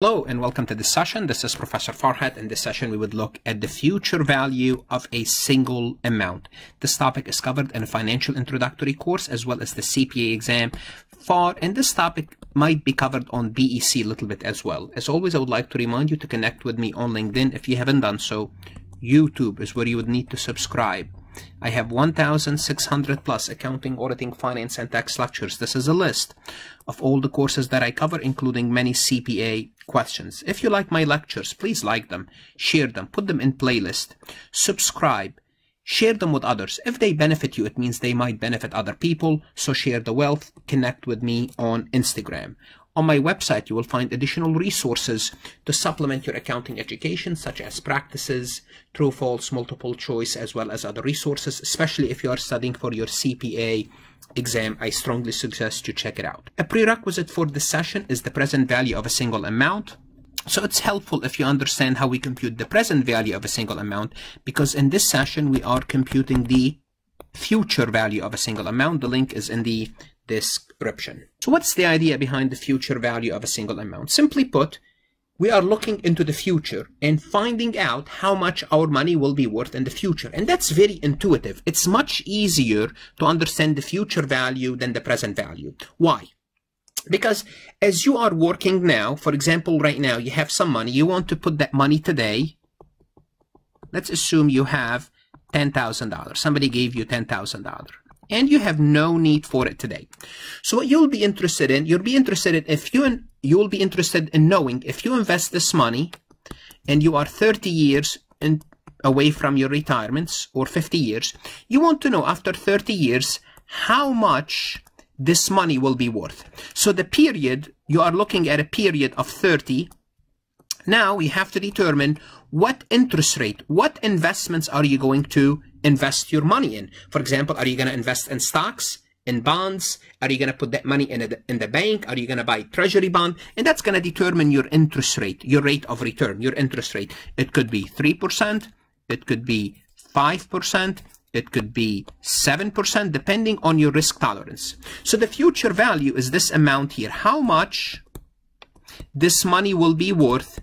Hello and welcome to this session. This is Professor Farhat. In this session, we would look at the future value of a single amount. This topic is covered in a financial introductory course as well as the CPA exam. For and this topic might be covered on BEC a little bit as well. As always, I would like to remind you to connect with me on LinkedIn. If you haven't done so, YouTube is where you would need to subscribe. I have 1,600 plus accounting, auditing, finance, and tax lectures. This is a list of all the courses that I cover, including many CPA questions. If you like my lectures, please like them, share them, put them in playlist, subscribe, share them with others. If they benefit you, it means they might benefit other people. So share the wealth, connect with me on Instagram. On my website, you will find additional resources to supplement your accounting education, such as practices, true, false, multiple choice, as well as other resources, especially if you are studying for your CPA exam, I strongly suggest you check it out. A prerequisite for this session is the present value of a single amount. So it's helpful if you understand how we compute the present value of a single amount, because in this session, we are computing the future value of a single amount. The link is in the description. So what's the idea behind the future value of a single amount? Simply put, we are looking into the future and finding out how much our money will be worth in the future. And that's very intuitive. It's much easier to understand the future value than the present value. Why? Because as you are working now, for example, right now, you have some money, you want to put that money today. Let's assume you have $10,000. Somebody gave you $10,000 and you have no need for it today. So what you'll be interested in, you'll be interested in if you you'll be interested in knowing if you invest this money and you are 30 years in, away from your retirements or 50 years, you want to know after 30 years how much this money will be worth. So the period, you are looking at a period of 30 now we have to determine what interest rate, what investments are you going to invest your money in? For example, are you going to invest in stocks, in bonds? Are you going to put that money in, a, in the bank? Are you going to buy treasury bond? And that's going to determine your interest rate, your rate of return, your interest rate. It could be 3%, it could be 5%, it could be 7%, depending on your risk tolerance. So the future value is this amount here. How much this money will be worth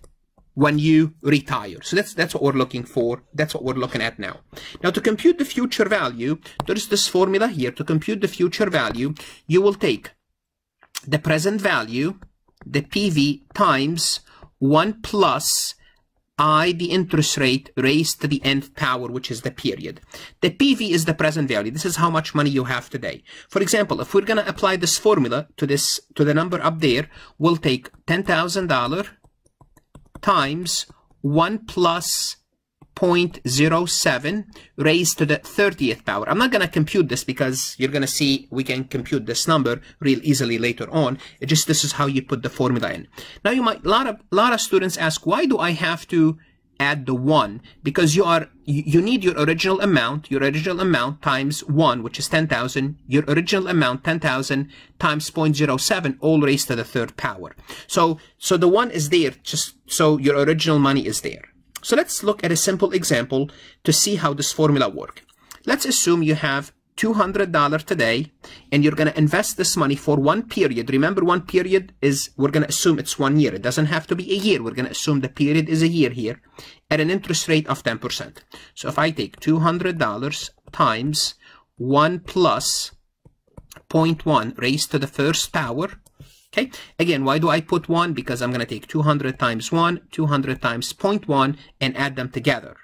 when you retire. So that's that's what we're looking for. That's what we're looking at now. Now to compute the future value, there is this formula here. To compute the future value, you will take the present value, the PV, times 1 plus I, the interest rate, raised to the nth power, which is the period. The PV is the present value. This is how much money you have today. For example, if we're going to apply this formula to this to the number up there, we'll take $10,000 times 1 plus 0.07 raised to the 30th power. I'm not going to compute this because you're going to see we can compute this number real easily later on. It just this is how you put the formula in. Now you might a lot of a lot of students ask why do I have to add the 1 because you are you need your original amount your original amount times 1 which is 10,000 your original amount 10,000 times 0.07 all raised to the third power. So so the 1 is there just so your original money is there. So let's look at a simple example to see how this formula works let's assume you have $200 today and you're going to invest this money for one period. Remember, one period is, we're going to assume it's one year. It doesn't have to be a year. We're going to assume the period is a year here at an interest rate of 10%. So if I take $200 times 1 plus 0.1 raised to the first power, okay? Again, why do I put 1? Because I'm going to take 200 times 1, 200 times 0.1 and add them together.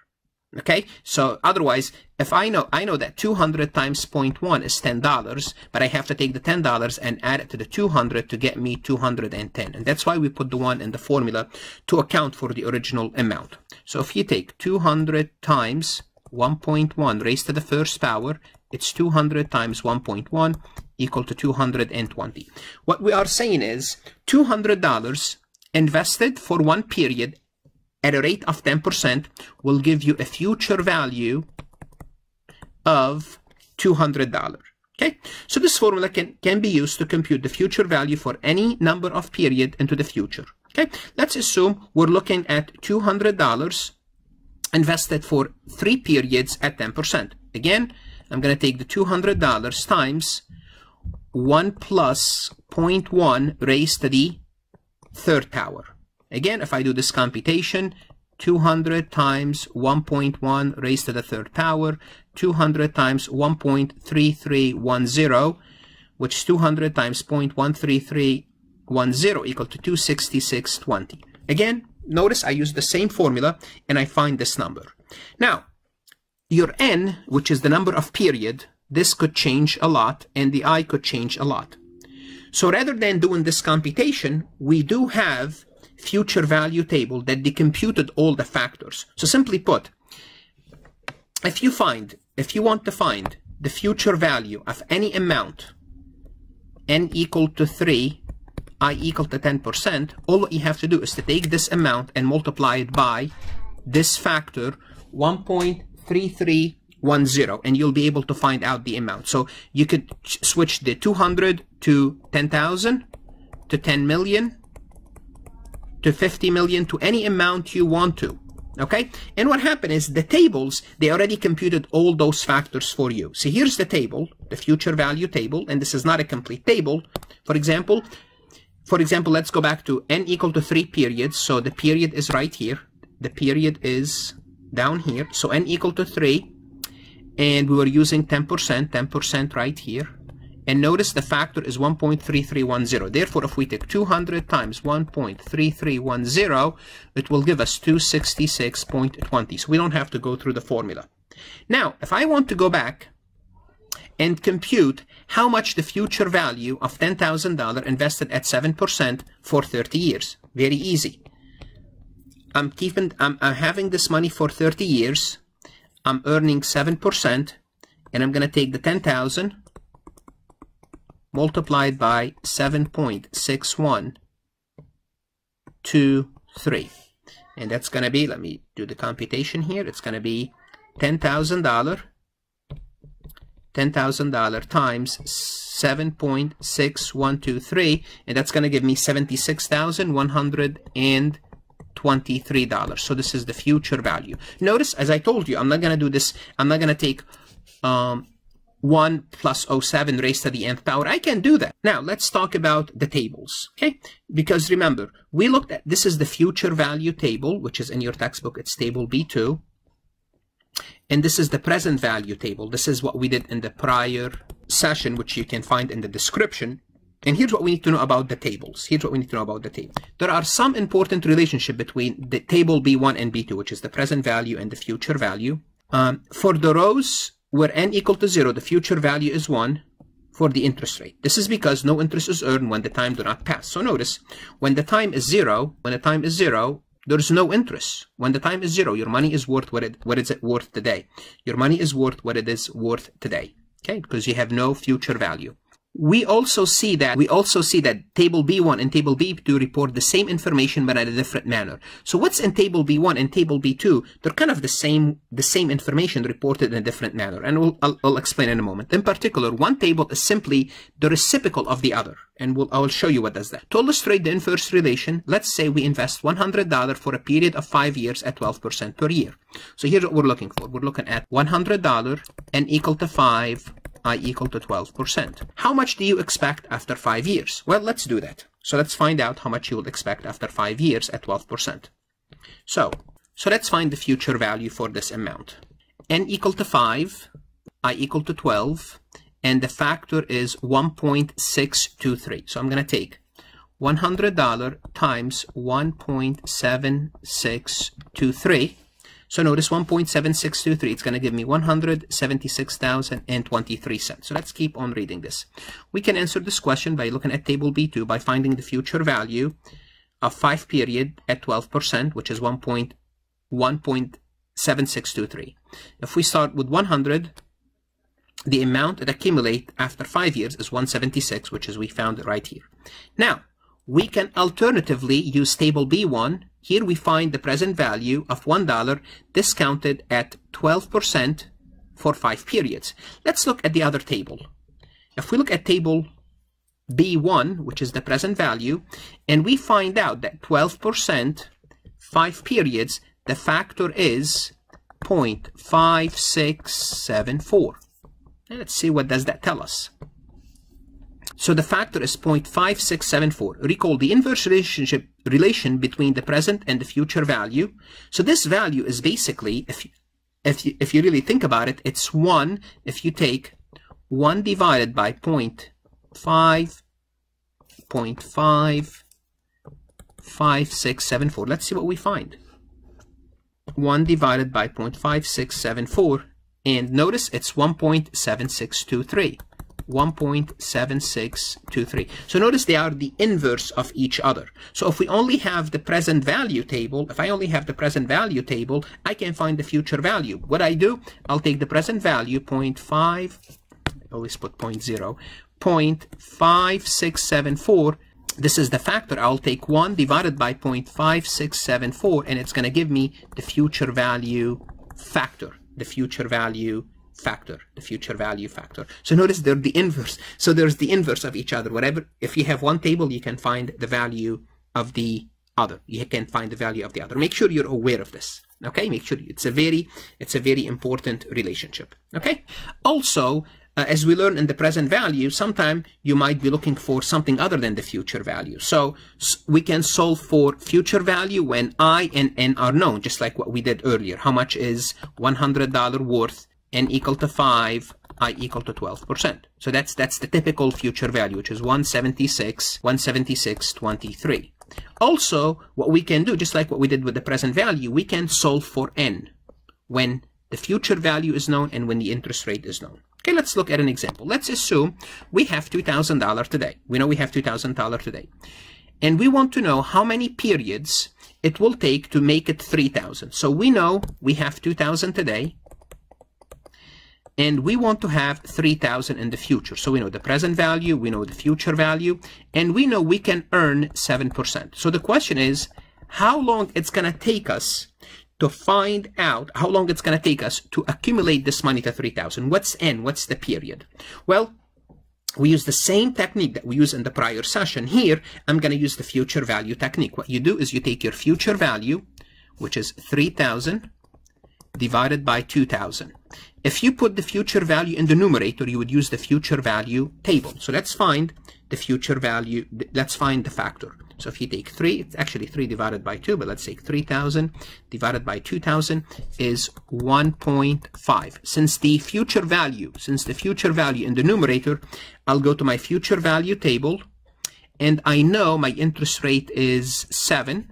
Okay, so otherwise, if I know I know that 200 times 0.1 is $10, but I have to take the $10 and add it to the 200 to get me 210. And that's why we put the 1 in the formula to account for the original amount. So if you take 200 times 1.1 raised to the first power, it's 200 times 1.1 equal to 220. What we are saying is $200 invested for one period at a rate of 10% will give you a future value of $200. Okay, so this formula can, can be used to compute the future value for any number of period into the future. Okay, let's assume we're looking at $200 invested for three periods at 10%. Again, I'm going to take the $200 times 1 plus 0.1 raised to the third power. Again, if I do this computation, 200 times 1.1 raised to the third power, 200 times 1.3310, which is 200 times 0.13310 equal to 266.20. Again, notice I use the same formula and I find this number. Now, your n, which is the number of period, this could change a lot and the i could change a lot. So rather than doing this computation, we do have future value table that decomputed all the factors. So simply put, if you find, if you want to find the future value of any amount, n equal to 3, i equal to 10%, all you have to do is to take this amount and multiply it by this factor 1.3310 and you'll be able to find out the amount. So you could switch the 200 to 10,000 to 10 million to 50 million to any amount you want to. Okay? And what happened is the tables, they already computed all those factors for you. So here's the table, the future value table, and this is not a complete table. For example, for example, let's go back to n equal to 3 periods. So the period is right here. The period is down here. So n equal to 3. And we were using 10%, 10% right here. And notice the factor is 1.3310. Therefore, if we take 200 times 1.3310, it will give us 266.20. So we don't have to go through the formula. Now, if I want to go back and compute how much the future value of $10,000 invested at 7% for 30 years, very easy. I'm keeping, I'm, I'm having this money for 30 years. I'm earning 7%, and I'm going to take the 10,000 multiplied by 7.6123. And that's going to be, let me do the computation here, it's going to be $10,000 $10,000 times 7.6123 and that's going to give me $76,123 so this is the future value notice as I told you I'm not going to do this I'm not going to take um, 1 plus 07 raised to the nth power. I can do that. Now, let's talk about the tables, okay? Because remember, we looked at, this is the future value table, which is in your textbook, it's table B2. And this is the present value table. This is what we did in the prior session, which you can find in the description. And here's what we need to know about the tables. Here's what we need to know about the table. There are some important relationship between the table B1 and B2, which is the present value and the future value. Um, for the rows where n equal to 0, the future value is 1 for the interest rate. This is because no interest is earned when the time do not pass. So notice, when the time is 0, when the time is 0, there's no interest. When the time is 0, your money is worth what it what is it worth today. Your money is worth what it is worth today. Okay, because you have no future value we also see that we also see that table B1 and table B2 report the same information but in a different manner. So what's in table B1 and table B2? They're kind of the same the same information reported in a different manner, and we'll, I'll, I'll explain in a moment. In particular, one table is simply the reciprocal of the other, and we'll, I will show you what does that. To illustrate the inverse relation, let's say we invest $100 for a period of five years at 12% per year. So here's what we're looking for. We're looking at $100 and equal to 5 i equal to 12%. How much do you expect after 5 years? Well, let's do that. So let's find out how much you will expect after 5 years at 12%. So, so let's find the future value for this amount. n equal to 5, i equal to 12, and the factor is 1.623. So I'm going to take $100 times 1.7623 so notice 1.7623, it's going to give me 176,023 cents. So let's keep on reading this. We can answer this question by looking at table B2 by finding the future value of 5 period at 12%, which is 1.7623. If we start with 100, the amount that accumulate after 5 years is 176, which is we found right here. Now, we can alternatively use table B1 here we find the present value of $1 discounted at 12% for five periods. Let's look at the other table. If we look at table B1, which is the present value, and we find out that 12%, five periods, the factor is 0.5674. Let's see what does that tell us. So the factor is 0.5674. Recall the inverse relationship relation between the present and the future value. So this value is basically, if you, if you, if you really think about it, it's 1 if you take 1 divided by 0.5, 0.5, 5674. Let's see what we find. 1 divided by 0.5674 and notice it's 1.7623 1.7623 so notice they are the inverse of each other so if we only have the present value table if I only have the present value table I can find the future value what I do I'll take the present value 0.5 I always put 0.0 0.5674 this is the factor. I'll take 1 divided by 0.5674 and it's going to give me the future value factor. The future value factor. The future value factor. So notice they're the inverse. So there's the inverse of each other. Whatever, if you have one table, you can find the value of the other. You can find the value of the other. Make sure you're aware of this. Okay, make sure it's a very, it's a very important relationship. Okay. Also, uh, as we learn in the present value, sometime you might be looking for something other than the future value. So we can solve for future value when I and N are known, just like what we did earlier. How much is $100 worth N equal to 5, I equal to 12%. So that's that's the typical future value, which is 176, 176.23. Also, what we can do, just like what we did with the present value, we can solve for N when the future value is known and when the interest rate is known. Okay, let's look at an example. Let's assume we have $2,000 today. We know we have $2,000 today. And we want to know how many periods it will take to make it 3,000. So we know we have 2,000 today. And we want to have 3,000 in the future. So we know the present value, we know the future value, and we know we can earn 7%. So the question is, how long it's going to take us to find out how long it's going to take us to accumulate this money to 3000 what's n what's the period? Well we use the same technique that we use in the prior session. Here i'm going to use the future value technique. What you do is you take your future value which is 3000 divided by 2000 if you put the future value in the numerator you would use the future value table so let's find the future value let's find the factor so if you take 3, it's actually 3 divided by 2, but let's say 3,000 divided by 2,000 is 1.5. Since the future value, since the future value in the numerator, I'll go to my future value table, and I know my interest rate is 7.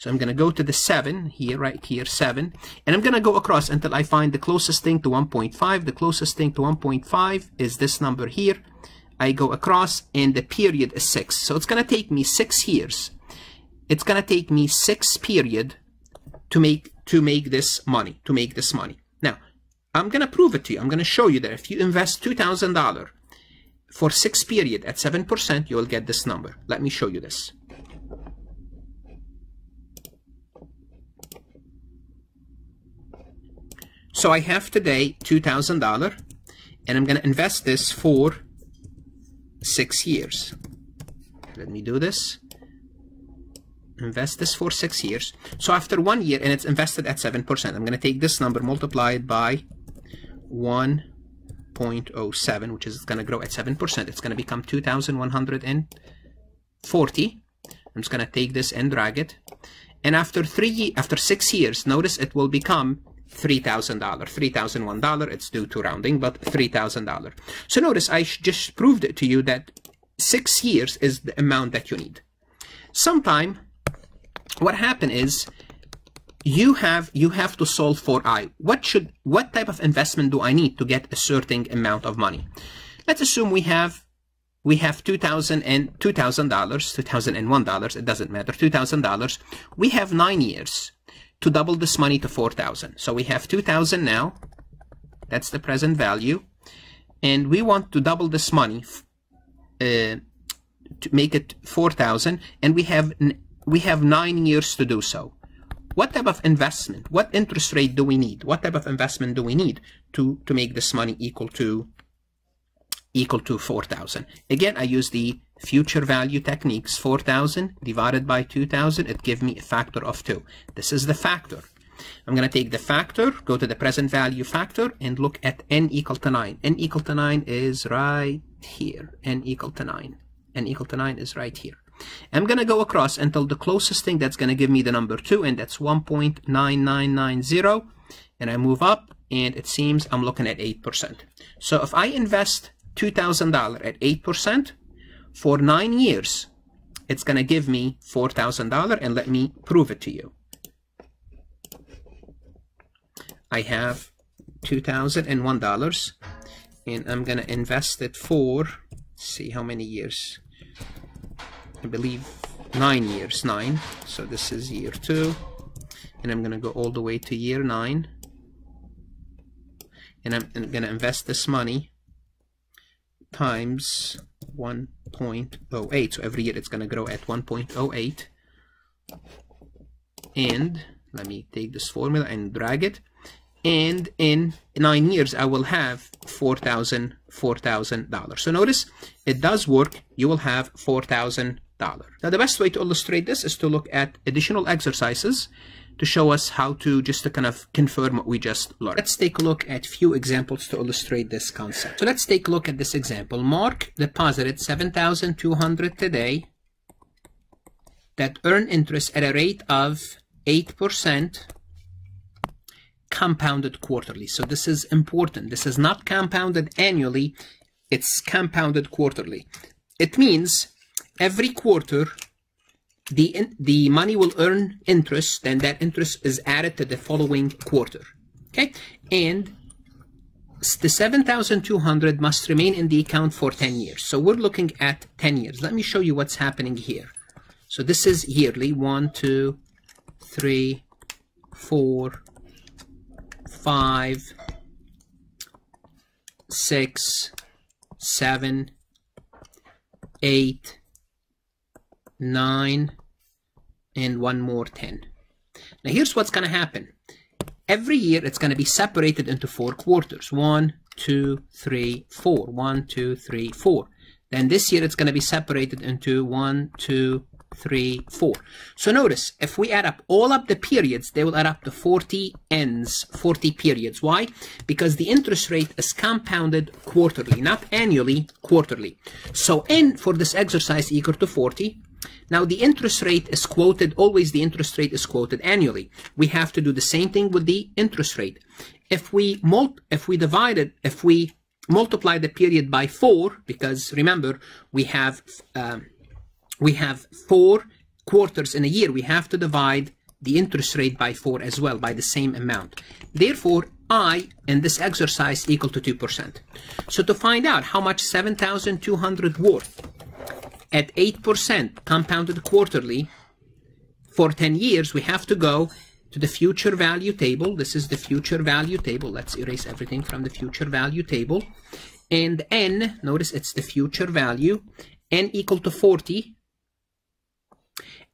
So I'm going to go to the 7 here, right here, 7. And I'm going to go across until I find the closest thing to 1.5. The closest thing to 1.5 is this number here. I go across and the period is 6. So it's going to take me 6 years. It's going to take me 6 period to make to make this money, to make this money. Now, I'm going to prove it to you. I'm going to show you that if you invest $2,000 for 6 period at 7%, you will get this number. Let me show you this. So I have today $2,000 and I'm going to invest this for six years. Let me do this. Invest this for six years. So after one year, and it's invested at 7%, I'm going to take this number, multiply it by 1.07, which is going to grow at 7%. It's going to become 2,140. I'm just going to take this and drag it. And after three, after six years, notice it will become $3,000. $3,001, it's due to rounding, but $3,000. So notice I just proved it to you that six years is the amount that you need. Sometime, what happened is, you have you have to solve for I. What should what type of investment do I need to get a certain amount of money? Let's assume we have we have two thousand and two thousand dollars, two thousand and one dollars. It doesn't matter. Two thousand dollars. We have nine years to double this money to 4,000. So we have 2,000 now. That's the present value. And we want to double this money uh, to make it 4,000. And we have we have nine years to do so. What type of investment, what interest rate do we need? What type of investment do we need to, to make this money equal to equal to 4,000? Again, I use the future value techniques 4000 divided by 2000 it gives me a factor of 2 this is the factor I'm going to take the factor go to the present value factor and look at n equal to 9 n equal to 9 is right here, n equal to 9. n equal to 9 is right here. I'm going to go across until the closest thing that's going to give me the number 2, and that's 1.9990. And I move up, and it seems I'm looking at 8%. So if I invest $2,000 at 8% for 9 years, it's going to give me $4,000, and let me prove it to you. I have $2,001 and I'm gonna invest it for see how many years? I believe nine years nine. So this is year two. And I'm gonna go all the way to year nine. And I'm, I'm gonna invest this money times 1.08 so every year it's gonna grow at 1.08 and let me take this formula and drag it. And in nine years I will have four thousand four thousand dollars. So notice it does work. You will have four thousand dollars. Now the best way to illustrate this is to look at additional exercises to show us how to just to kind of confirm what we just learned let's take a look at a few examples to illustrate this concept so let's take a look at this example mark deposited 7200 today that earn interest at a rate of 8 percent compounded quarterly. So this is important. This is not compounded annually, it's compounded quarterly. It means every quarter the, the money will earn interest, and that interest is added to the following quarter. Okay, and the 7,200 must remain in the account for 10 years. So we're looking at 10 years. Let me show you what's happening here. So this is yearly, one, two, three, four, five, six, seven, eight, nine, and one more 10. Now here's what's going to happen. Every year it's going to be separated into four quarters. One, two, three, four. One, two, three, four. Then this year it's going to be separated into one, two, three, four. So notice, if we add up all of the periods, they will add up to 40 ends, 40 periods. Why? Because the interest rate is compounded quarterly, not annually, quarterly. So n for this exercise equal to 40. Now the interest rate is quoted, always the interest rate is quoted annually. We have to do the same thing with the interest rate. If we if we divide it, if we multiply the period by 4, because remember, we have um, we have four quarters in a year. We have to divide the interest rate by 4 as well, by the same amount. Therefore, I in this exercise equal to 2%. So to find out how much 7,200 worth at 8% compounded quarterly for 10 years, we have to go to the future value table. This is the future value table. Let's erase everything from the future value table. And N, notice it's the future value, N equal to 40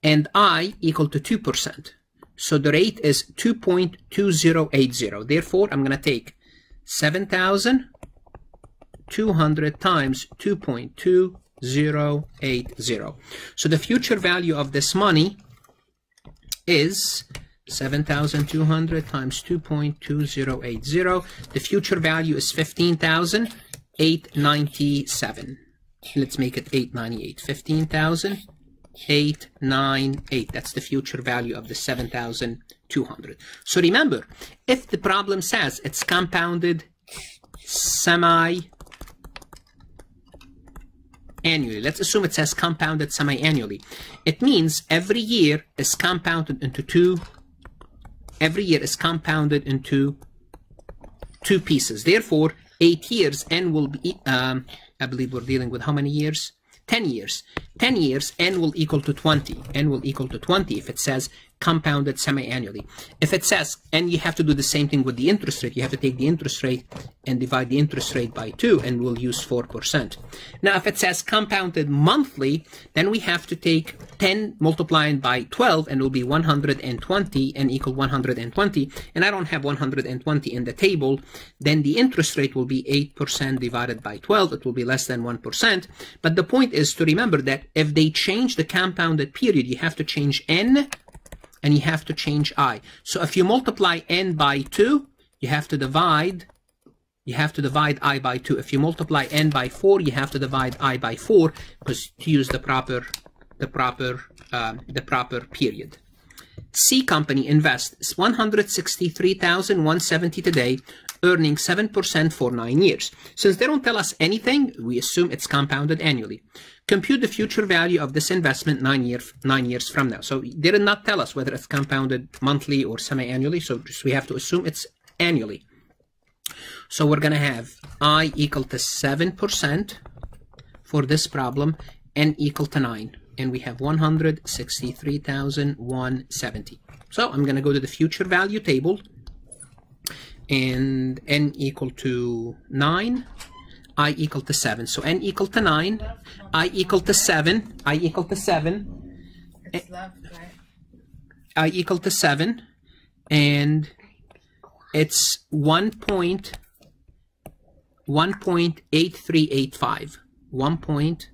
and I equal to 2%. So the rate is 2.2080. Therefore, I'm going to take 7,200 times 2.2080. So the future value of this money is 7,200 times 2.2080. The future value is 15,897. Let's make it 898. 15,000. 898. That's the future value of the 7,200. So remember, if the problem says it's compounded semi annually. Let's assume it says compounded semi-annually. It means every year is compounded into two, every year is compounded into two pieces. Therefore, eight years, n will be, um, I believe we're dealing with how many years? 10 years. 10 years, n will equal to 20. n will equal to 20 if it says compounded semi-annually. If it says, and you have to do the same thing with the interest rate, you have to take the interest rate and divide the interest rate by 2, and we'll use 4%. Now, if it says compounded monthly, then we have to take 10 multiplying by 12, and it will be 120 and equal 120, and I don't have 120 in the table, then the interest rate will be 8% divided by 12. It will be less than 1%. But the point is to remember that if they change the compounded period, you have to change n and you have to change i. So if you multiply n by 2, you have to divide you have to divide i by 2. If you multiply n by 4, you have to divide i by 4 because to use the proper the proper um, the proper period. C company invests 163,170 today, earning 7% for 9 years. Since they don't tell us anything, we assume it's compounded annually. Compute the future value of this investment 9, year, nine years from now. So they did not tell us whether it's compounded monthly or semi-annually, so we have to assume it's annually. So we're going to have I equal to 7% for this problem, N equal to 9 and we have 163,170. So I'm going to go to the future value table and n equal to 9, i equal to 7. So n equal to 9, i equal to 7, i equal to 7, i equal to 7, and it's 1 point, 1.8385. 1 point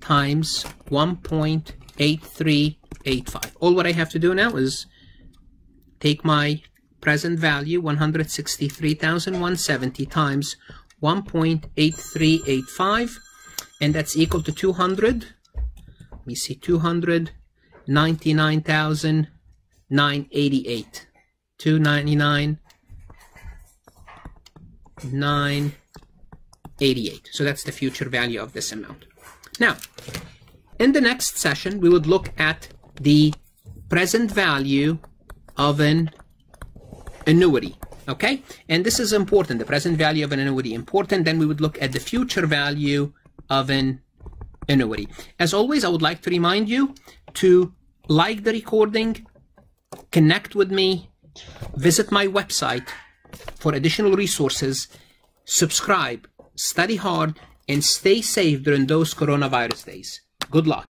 times 1.8385. All what I have to do now is take my present value, 163,170 times 1.8385, and that's equal to 200. Let me see, 299,988. 299, 988. So that's the future value of this amount. Now, in the next session, we would look at the present value of an annuity. Okay, and this is important. The present value of an annuity important. Then we would look at the future value of an annuity. As always, I would like to remind you to like the recording, connect with me, visit my website for additional resources, subscribe, study hard, and stay safe during those coronavirus days. Good luck.